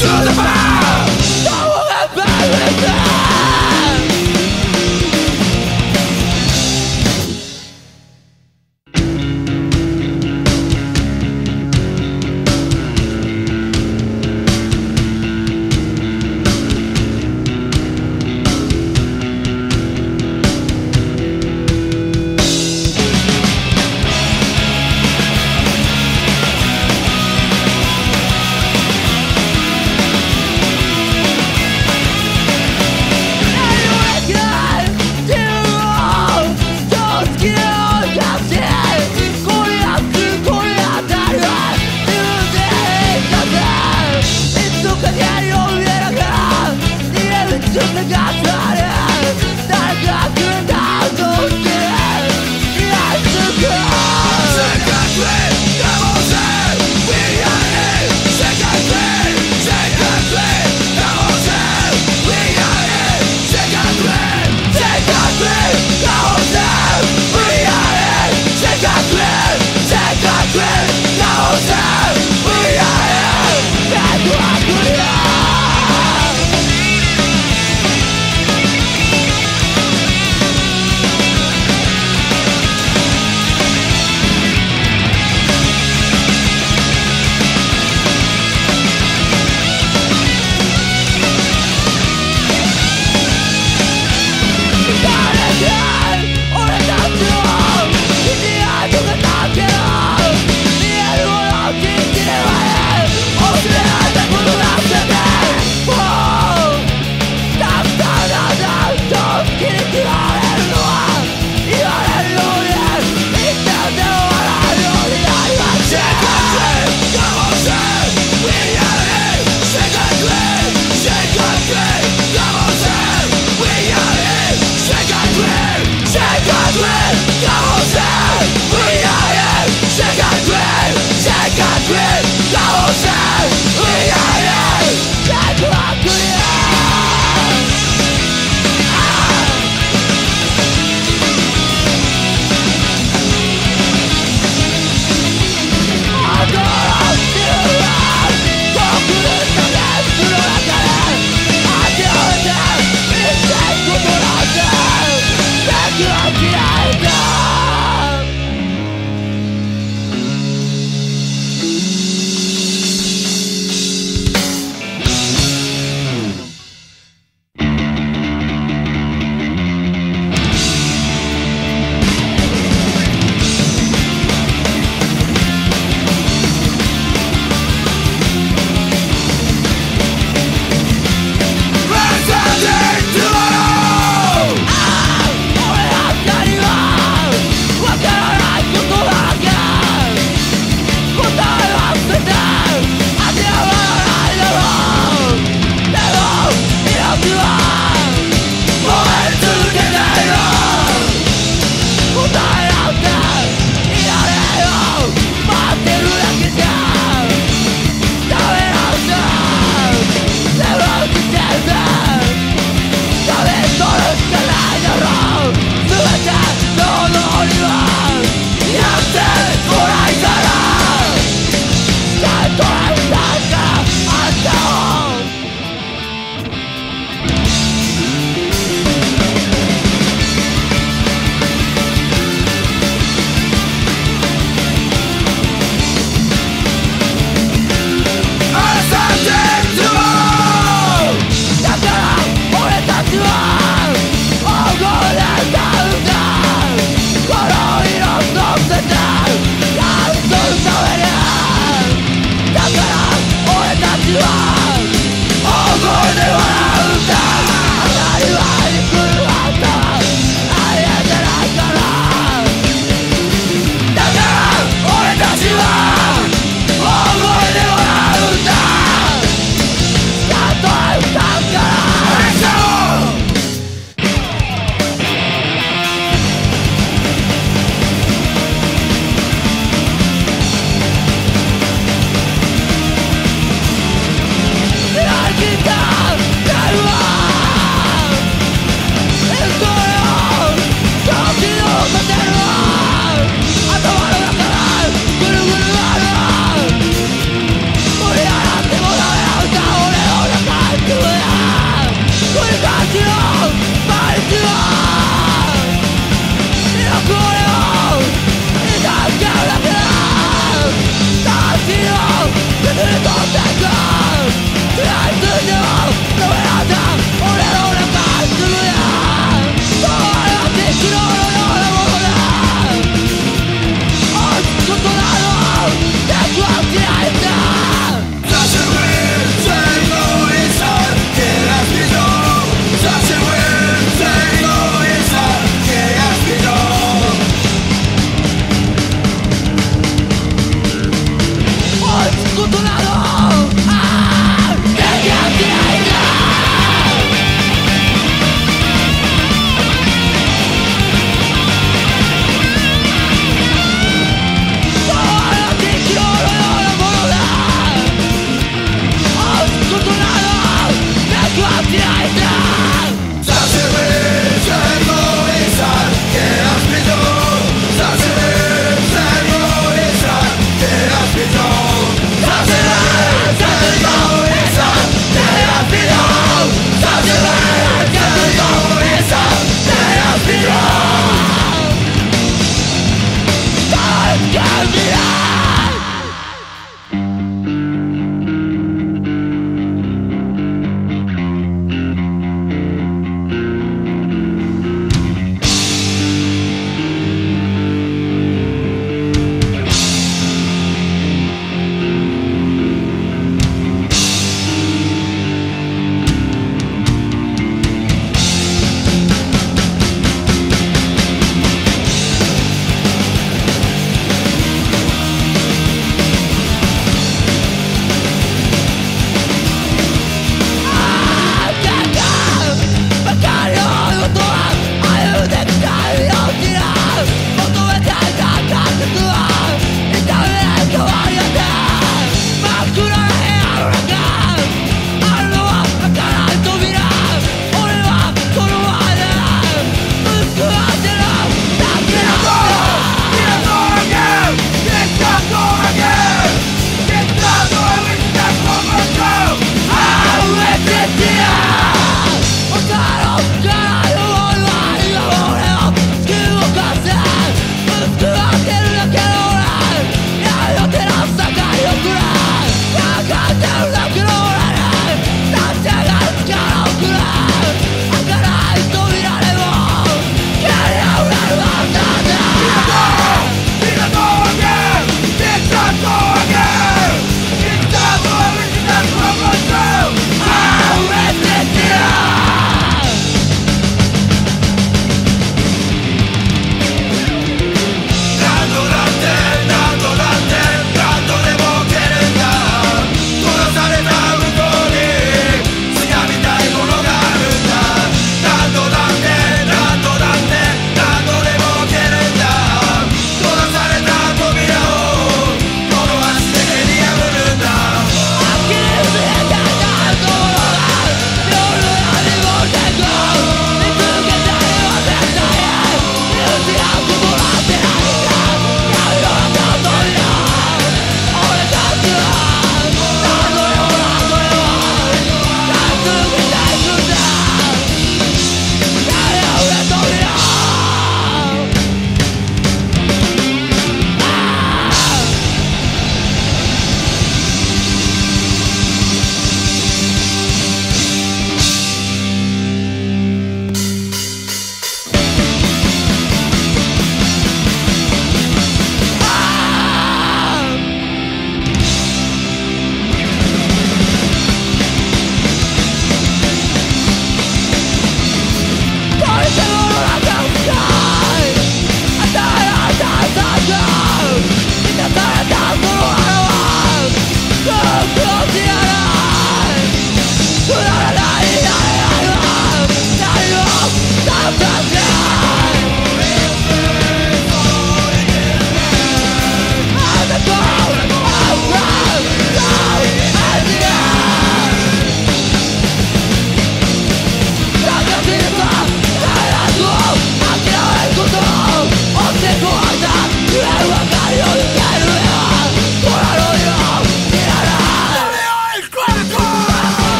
to the fire!